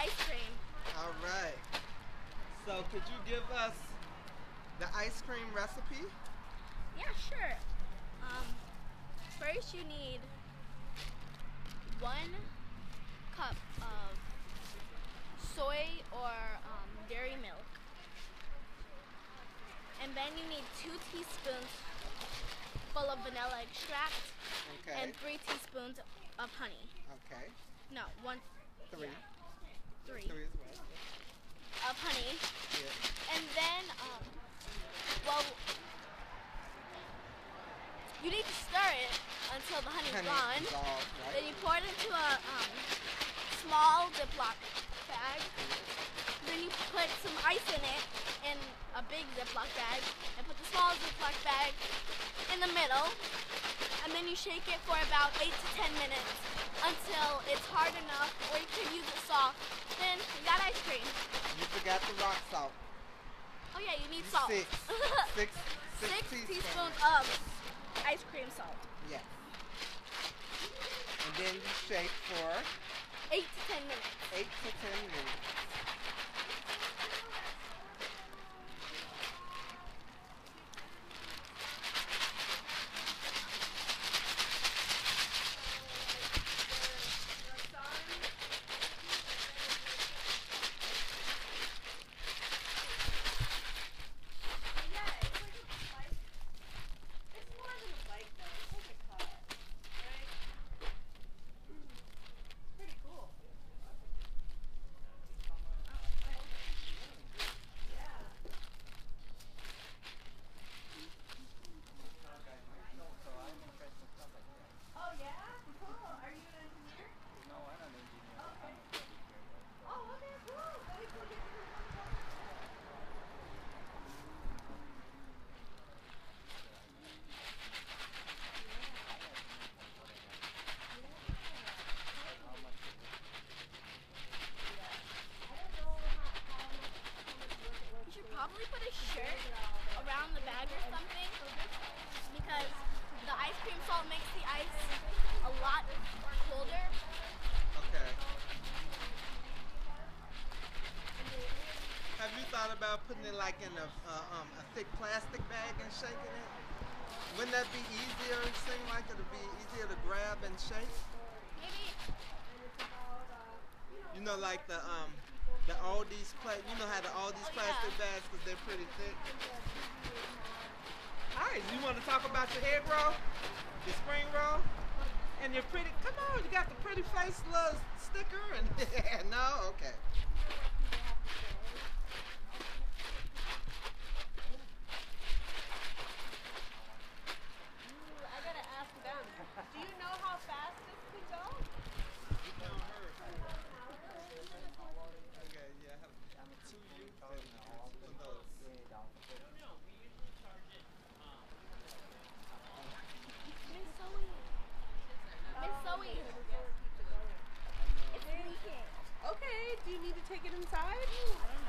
ice cream. All right. So could you give us the ice cream recipe? Yeah, sure. Um, first you need one cup of soy or um, dairy milk. And then you need two teaspoons full of vanilla extract Okay. and three teaspoons of honey. okay. No, one, Three. yeah, three, Three as well. of honey. Yeah. And then, um, well, you need to stir it until the honey's Honey gone. dissolved, Then you pour it into a um, small Ziploc bag. Then you put some ice in it in a big Ziploc bag and put the small Ziploc bag in the middle. And then you shake it for about 8 to 10 minutes until it's hard enough or you could use it soft. Then you got ice cream. You forgot the rock salt. Oh yeah, you need salt. Six. Six. Six, Six teaspoons. teaspoons of ice cream salt. Yes. And then you shake for 8 to 10 minutes. eight to ten minutes. You should probably put a shirt around the bag or something because the ice cream salt makes the ice a lot colder. Okay. Have you thought about putting it like in a uh, um, a thick plastic bag and shaking it? Wouldn't that be easier? It seem like it'd be easier to grab and shake. Maybe You know, like the um the Aldi's pla- You know how the Aldi's Oh, plastic yeah. bags because they're pretty thick. You want to talk about your egg roll, your spring roll, and your pretty? Come on, you got the pretty face little sticker and no, okay. you to take it inside?